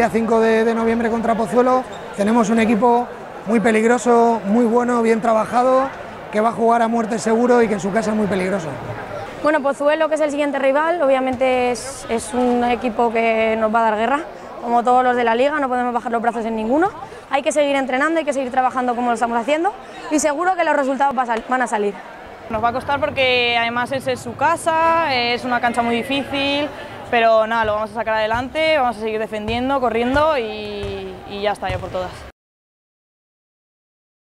día 5 de, de noviembre contra Pozuelo. Tenemos un equipo muy peligroso, muy bueno, bien trabajado, que va a jugar a muerte seguro y que en su casa es muy peligroso. Bueno, Pozuelo, que es el siguiente rival, obviamente es, es, un equipo que nos va a dar guerra, como todos los de la liga, no podemos bajar los brazos en ninguno. Hay que seguir entrenando, hay que seguir trabajando como lo estamos haciendo y seguro que los resultados van a salir. Nos va a costar porque además es, es su casa, es una cancha muy difícil, pero nada, lo vamos a sacar adelante, vamos a seguir defendiendo, corriendo y, ya está, ya por todas.